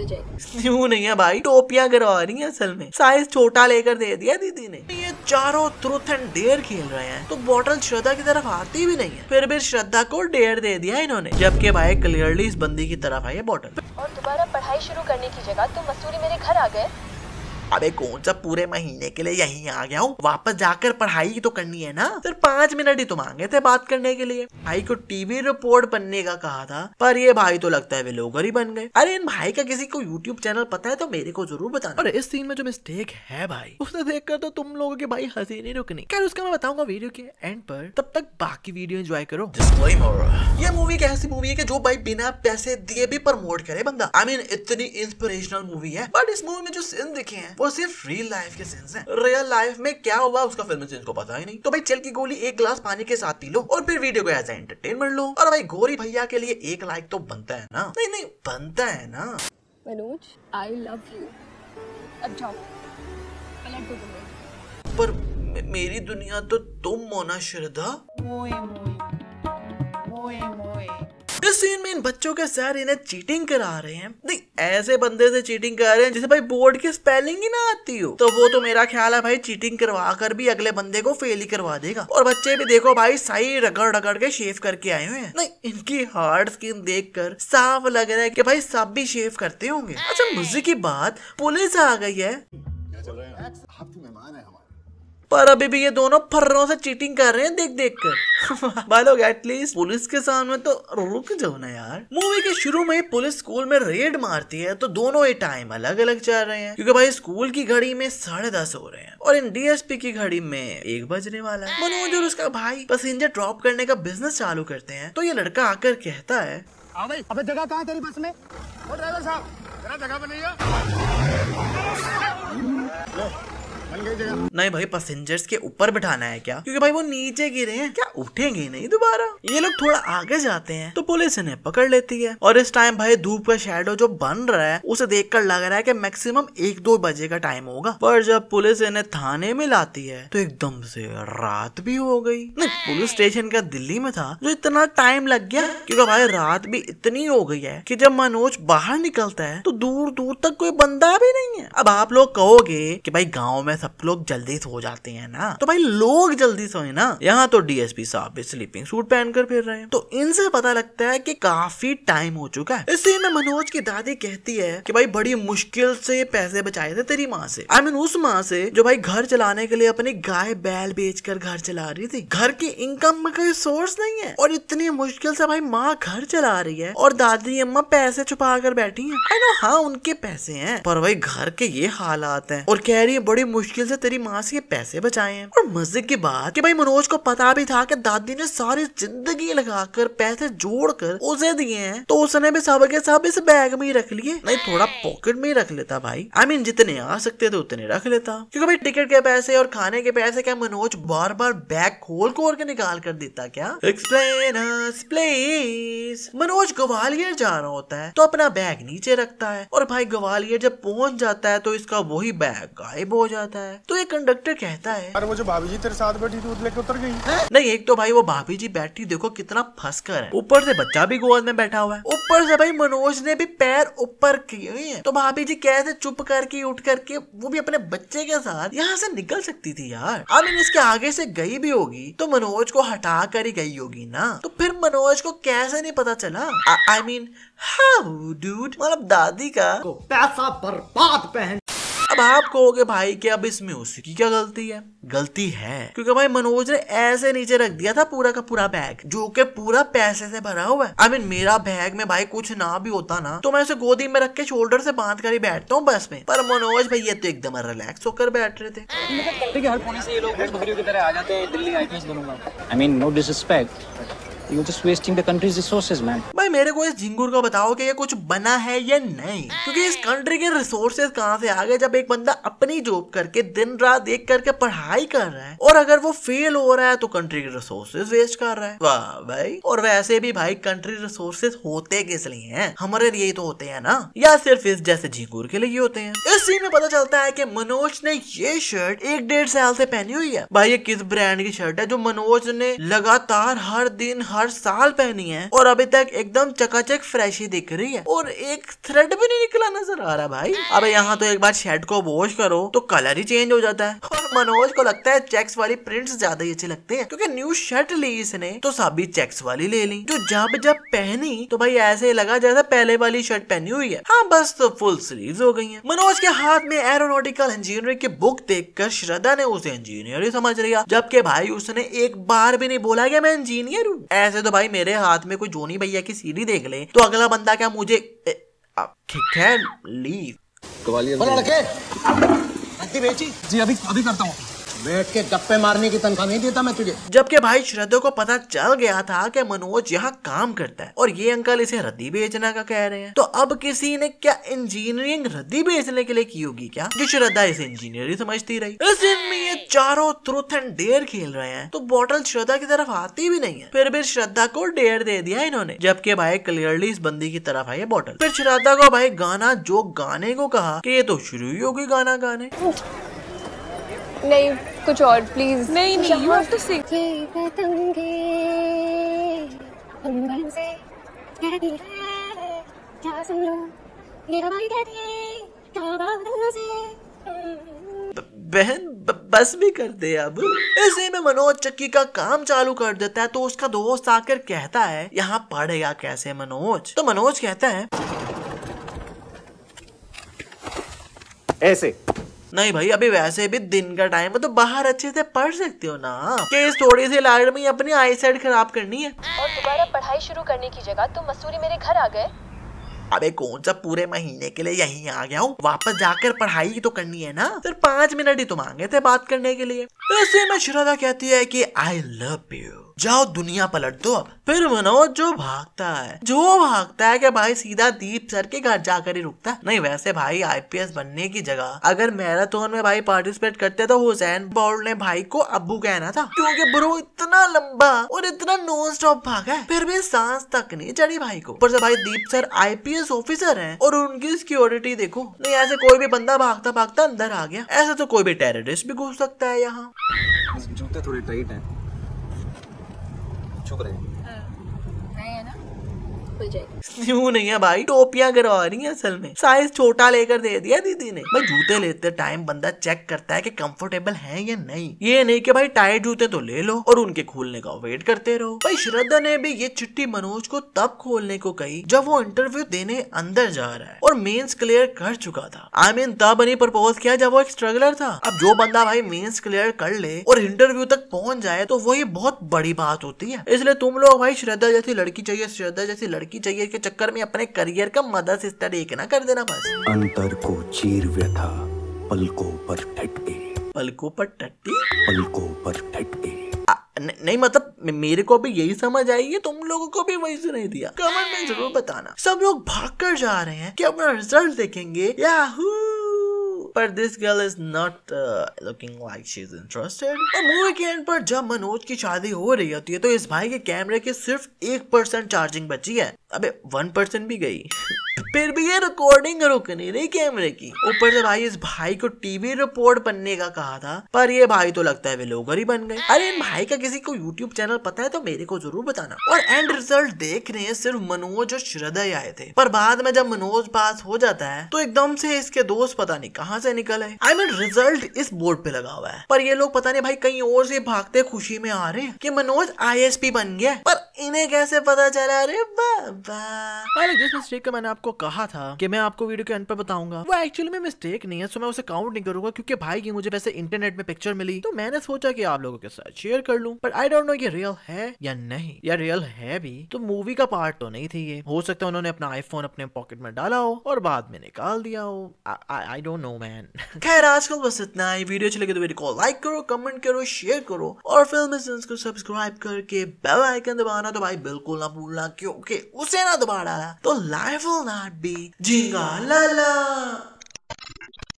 मिल जाएगी। न्यू नहीं है भाई टोपियाँ करवा रही है असल में। साइज़ छोटा लेकर दे दिया दीदी ने। ये चारों ट्रुथ एंड डेयर खेल रहे हैं। तो बॉटल श्रद्धा की तरफ़ आती भी नहीं है। फिर भी श्रद्धा को डेयर दे दिया इन्होंने। जबकि भाई क्लियरली इस बंदी की तरफ़ आई है बॉटल और दोबारा पढ़ाई शुरू करने की जगह तुम मसूरी मेरे घर आ गए। अबे कौन सा पूरे महीने के लिए यहीं आ गया हूँ? वापस जाकर पढ़ाई तो करनी है ना? सिर्फ़ पाँच मिनट ही तो मांगे थे बात करने के लिए। भाई को टीवी रिपोर्ट बनने का कहा था पर ये भाई तो लगता है वे लोग ही बन गए। अरे इन भाई का किसी को यूट्यूब चैनल पता है तो मेरे को ज़रूर बताना। और इस सीन में जो मिस्टेक है भाई उसे देख तो तुम लोगों की भाई हँसी नहीं रुकनी। क्या उसका मैं बताऊँगा वीडियो के एंड पर। तब तक बाकी वीडियो एंजॉय करो। ये मूवी एक ऐसी मूवी है कि जो भाई बिना पैसे दिए भी प्रमोट करे बंदा। आई I मीन mean, इतनी इंस्पिरेशनल मूवी है। बट इस मूवी में जो सीन दिखे हैं वो सिर्फ़ रियल लाइफ के सेंस हैं। रियल लाइफ में क्या हुआ उसका फ़िल्म सेंस को पता ही नहीं। तो भाई चल की गोली एक गिलास पानी के साथ पी लो और फिर वीडियो को एज एंटरटेनमेंट लो। और भाई गोरी भैया के लिए एक लाइक तो बनता है ना? नहीं नहीं बनता है ना? मनोज आई लव यू अब जाओ। पर मेरी दुनिया तो तुम होना श्रद्धा। इस सीन में इन बच्चों के सर इन्हें चीटिंग करा रहे हैं। नहीं ऐसे बंदे से चीटिंग कर रहे हैं जिसे भाई बोर्ड की स्पेलिंग ही ना आती हो। तो वो तो मेरा ख्याल है भाई चीटिंग करवा कर भी अगले बंदे को फेल ही करवा देगा। और बच्चे भी देखो भाई सही रगड़ रगड़ के शेव करके आए हुए हैं। नहीं इनकी हार्ड स्किन देख कर साफ़ लग रहा है की भाई सब भी शेव करते होंगे। अच्छा मुझे की बात पुलिस आ गई है। पर अभी भी ये दोनों फर्रों से चीटिंग कर रहे हैं देख देख कर। बालोग एटलीस्ट पुलिस के सामने तो रुक जाओ ना यार। मूवी के शुरू में ही पुलिस स्कूल में रेड मारती है तो दोनों ही टाइम अलग अलग चल रहे हैं। क्योंकि भाई स्कूल की घड़ी में साढ़े दस हो रहे हैं और इन डीएसपी की घड़ी में एक बजने वाला है। मनोज और उसका भाई पैसेंजर ड्रॉप करने का बिज़नेस चालू करते हैं तो ये लड़का आकर कहता है अबे जगह कहाँ तेरी बस में? ड्राइवर साहब जगह बनाइए। नहीं भाई पैसेंजर्स के ऊपर बिठाना है क्या? क्योंकि भाई वो नीचे गिरे हैं। क्या उठेंगे नहीं दोबारा? ये लोग थोड़ा आगे जाते हैं तो पुलिस इन्हें पकड़ लेती है। और इस टाइम भाई, धूप का शेडो जो बन रहा है, उसे देखकर लग रहा है कि मैक्सिमम एक दो बजे का टाइम होगा। पर जब पुलिस इन्हें थाने में लाती है तो एकदम से रात भी हो गई। नहीं, पुलिस स्टेशन का दिल्ली में था? जो इतना टाइम लग गया? क्योंकि भाई, रात भी इतनी हो गई है कि जब मनोज बाहर निकलता है तो दूर दूर तक कोई बंदा भी नहीं है। अब आप लोग कहोगे कि भाई, गाँव में सब लोग जल्दी सो जाते हैं ना। तो भाई लोग जल्दी सोए ना। यहाँ तो डीएसपी साहब भी स्लीपिंग सूट पहनकर फिर रहे हैं। तो इनसे पता लगता है कि काफ़ी टाइम हो चुका है। इस सीन में मनोज की दादी कहती है कि भाई बड़ी मुश्किल से पैसे बचाए थे तेरी माँ से। आई मीन उस माँ से जो भाई घर चलाने के लिए अपनी गाय बैल बेचकर घर चला रही थी। घर की इनकम में कोई सोर्स नहीं है। और इतनी मुश्किल से भाई माँ घर चला रही है और दादी अम्मा पैसे छुपा कर बैठी है। हाँ उनके पैसे हैं, पर भाई घर के ये हालात हैं। और कह रही है, बड़ी मुश्किल से तेरी माँ से ये पैसे बचाए हैं। और मज़े की बात कि भाई मनोज को पता भी था कि दादी ने सारी ज़िंदगी लगाकर पैसे जोड़कर उसे दिए हैं तो उसने भी सब के सब इस बैग में ही रख लिए। नहीं थोड़ा पॉकेट में ही रख लेता भाई। आई I मीन mean, जितने आ सकते थे उतने रख लेता। क्योंकि भाई टिकट के पैसे और खाने के पैसे क्या मनोज बार बार बैग खोल खोल के निकाल कर देता क्या? एक्सप्लेन प्लीज़ मनोज ग्वालियर जा रहा होता है तो अपना बैग नीचे रखता है। और भाई ग्वालियर जब पहुँच जाता है तो इसका वही बैग गायब हो जाता है। तो ये कंडक्टर कहता है अरे वो जो भाभी जी तेरे साथ बैठी दूध लेके उतर गई। नहीं एक तो भाई वो भाभी जी बैठी देखो कितना फंस कर है। ऊपर से बच्चा भी गोद में बैठा हुआ है। ऊपर से भाई मनोज ने भी पैर ऊपर किए हुए हैं। तो भाभी जी कैसे चुप करके उठ करके वो भी अपने बच्चे के साथ यहाँ से निकल सकती थी यार। आई मीन इसके आगे से गई भी होगी तो मनोज को हटा कर ही गई होगी ना। तो फिर मनोज को कैसे नहीं पता चला? आई मीन हाउ डूड मतलब दादी का पैसा बर्बाद पहन अब आप कहोगे भाई कि अब इसमें उसकी क्या गलती है? गलती है। क्योंकि भाई मनोज ने ऐसे नीचे रख दिया था पूरा का पूरा बैग जो कि पूरा पैसे से भरा हुआ है। आई I मीन mean, मेरा बैग में भाई कुछ ना भी होता ना तो मैं उसे गोदी में रख के शोल्डर से बाँध कर ही बैठता हूँ बस में। पर मनोज भैया तो एकदम रिलैक्स होकर बैठ रहे थे। हर कोने ये लोग की तरह आ जाते हैं Delhi IPS बनूँगा I mean no disrespect you just wasting the country's resources man भाई, मेरे को इस झिंगुर का बताओ कि ये कुछ बना है या नहीं? क्योंकि इस कंट्री के रिसोर्सेज कहाँ से आ गए जब एक बंदा अपनी जॉब करके दिन रात एक करके पढ़ाई कर रहा है? और अगर वो फेल हो रहा है तो कंट्री के रिसोर्सेज वेस्ट कर रहा है। वाह भाई, और वैसे भी भाई कंट्री रिसोर्सेज होते किस लिए हैं? हमारे लिए तो होते हैं ना? या सिर्फ़ इस जैसे झिंगुर के लिए होते हैं? इस सीन में पता चलता है की मनोज ने ये शर्ट एक डेढ़ साल से पहनी हुई है। भाई, ये किस ब्रांड की शर्ट है जो मनोज ने लगातार हर दिन, हर साल पहनी है? और अभी तक एकदम एकदम चकाचक फ्रेश ही दिख रही है। और एक थ्रेड भी नहीं निकला नज़र आ रहा भाई। अब यहाँ तो एक बार शेड को वॉश करो तो कलर ही चेंज हो जाता है। मनोज को लगता है चेक्स वाली प्रिंट्स ज़्यादा ही अच्छे लगते हैं। क्योंकि न्यू शर्ट ली इसने तो सभी चेक्स वाली ले ली। जो जब जब पहनी तो भाई ऐसे लगा जैसा पहले वाली शर्ट पहनी हुई है। हाँ बस तो फुल स्लीव हो गई है। मनोज के हाथ में एरोनॉटिकल इंजीनियरिंग की बुक देखकर श्रद्धा ने उसे इंजीनियर ही समझ लिया। जबकि भाई उसने एक बार भी नहीं बोला कि मैं इंजीनियर हूँ। ऐसे तो भाई मेरे हाथ में कोई जोनी भैया की सीढ़ी देख ले तो अगला बंदा क्या मुझे आ, ठीक लड़के। बेची जी अभी अभी करता हूँ। बैठ के गप्पे मारने की तनख्वाह नहीं देता मैं तुझे। जबकि भाई श्रद्धा को पता चल गया था कि मनोज यहाँ काम करता है, और ये अंकल इसे रद्दी बेचने का कह रहे हैं। तो अब किसी ने क्या इंजीनियरिंग रद्दी बेचने के लिए की होगी क्या? जो श्रद्धा इसे इंजीनियर ही समझती रही। इस दिन में ये चारों ट्रुथ एंड डेयर खेल रहे हैं। तो बॉटल श्रद्धा की तरफ़ आती भी नहीं है। फिर भी श्रद्धा को डेयर दे दिया इन्होंने। जबकि भाई क्लियरली इस बंदी की तरफ़ आई बॉटल फिर श्रद्धा को भाई गाना, जो गाने को कहा, कि ये तो शुरू ही होगी गाना गाने। नहीं कुछ और प्लीज़ नहीं नहीं यू हैव टू सिंग ये पतंगे अंबर से कहती है क्या सुन? लो ये हवाई कहती क्या बादल से बहन बस भी कर दे अब। ऐसे में मनोज चक्की का काम चालू कर देता है तो उसका दोस्त आकर कहता है यहाँ पढ़ेगा कैसे मनोज? तो मनोज कहता है ऐसे। नहीं भाई अभी वैसे भी दिन का टाइम है तो बाहर अच्छे से पढ़ सकते हो ना। कि इस थोड़ी सी लाइट में अपनी आई साइड खराब करनी है। और दोबारा पढ़ाई शुरू करने की जगह तुम मसूरी मेरे घर आ गए। अबे कौन सा पूरे महीने के लिए यहीं आ गया हूँ? वापस जाकर पढ़ाई तो करनी है ना? सिर्फ़ पाँच मिनट ही तो मांगे थे बात करने के लिए। ऐसे में श्रद्धा कहती है कि आई लव यू जाओ दुनिया पलट दो फिर मनोज जो भागता है। जो भागता है कि भाई सीधा दीप सर के घर जाकर ही रुकता नहीं, वैसे भाई आईपीएस बनने की जगह। अगर मैराथन में भाई पार्टिसिपेट करते तो हुसैन बोल्ट ने भाई को अबू कहना था। क्योंकि ब्रो इतना लंबा और इतना नॉन स्टॉप भागा है। फिर भी सांस तक नहीं चढ़ी भाई को। ऊपर से भाई दीप सर आईपीएस ऑफिसर है और उनकी सिक्योरिटी देखो, नहीं, ऐसे कोई भी बंदा भागता भागता अंदर आ गया। ऐसा तो कोई भी टेररिस्ट भी घुस सकता है यहाँ। जूते थोड़े टाइट हैं। चुप रहे नहीं है ना खुल जाएगी। क्यों नहीं है भाई टोपियाँ करवा रही है असल में। साइज़ छोटा लेकर दे दिया दीदी ने। भाई जूते लेते टाइम बंदा चेक करता है कि कंफर्टेबल है या नहीं। ये नहीं कि भाई टाइट जूते तो ले लो और उनके खोलने का वेट करते रहो। भाई श्रद्धा ने भी ये चिट्ठी मनोज को तब खोलने को कही जब वो इंटरव्यू देने अंदर जा रहा है और मेंस क्लियर कर चुका था। आई I मीन mean, तब नहीं प्रपोज किया जब वो एक स्ट्रगलर था। अब जो बंदा भाई मेंस क्लियर कर ले और इंटरव्यू तक पहुँच जाए तो वही बहुत बड़ी बात होती है। इसलिए तुम लोग भाई श्रद्धा जैसी लड़की चाहिए श्रद्धा जैसी लड़की चाहिए के चक्कर में अपने करियर का मदर सिस्टर एक ना कर देना बस। अंतर को चीर व्यथा पलकों पर ठटके। पलकों पर टट्टी पलकों पर ठटके। न- नहीं मतलब मेरे को भी यही समझ आई है तुम लोगों को भी वही सुनाई दिया। कमेंट में ज़रूर बताना। सब लोग भाग कर जा रहे हैं कि अपना रिज़ल्ट देखेंगे। याहू पर this girl is not looking like she is interested movie के एंड पर जब मनोज की शादी हो रही होती है तो इस भाई के कैमरे के सिर्फ़ एक परसेंट चार्जिंग बची है। अबे वन परसेंट भी गई। फिर भी ये रिकॉर्डिंग रुक नहीं रही कैमरे की। ऊपर से भाई इस भाई को टीवी रिपोर्ट बनने का कहा था, पर ये भाई तो लगता है वे लोगर ही बन गए। अरे इन भाई का किसी को यूट्यूब चैनल पता है तो मेरे को ज़रूर बताना। और एंड रिज़ल्ट देख रहे हैं सिर्फ़ मनोज और श्रद्धा ही आए थे। पर बाद में जब मनोज पास हो जाता है तो एकदम से इसके दोस्त पता नहीं कहाँ से निकल आए। आई मीन रिज़ल्ट इस बोर्ड पे लगा हुआ है। पर ये लोग पता नहीं भाई कहीं और से भागते खुशी में आ रहे हैं कि मनोज आईएसपी बन गया पर इन्हें कैसे पता चला? रे बाबा। पहले जिस मिस्टेक का मैंने आपको कहा था कि मैं आपको वीडियो के अंत पर बताऊँगा वो एक्चुअली में मिस्टेक नहीं है सो मैं उसे काउंट नहीं करूँगा क्योंकि भाई की मुझे वैसे इंटरनेट में पिक्चर मिली तो मैंने सोचा कि आप लोगों के साथ शेयर कर लूँ। पर आई डोंट नो ये रियल है या नहीं। या रियल है भी तो मूवी का पार्ट तो नहीं थी ये। हो सकता है उन्होंने अपना आईफोन अपने पॉकेट में डाला हो और बाद में निकाल दिया हो। आई डोंट नो मैन खैर आजकल बस इतना ही। वीडियो अच्छी लगे तो वीडियो को लाइक करो कमेंट करो शेयर करो और फ़िल्म को सब्सक्राइब करके बेल आइकन दबाना तो भाई बिल्कुल ना भूलना, क्योंकि उसे ना दोबारा तो लाइफ विल नॉट बी झिंगा लाला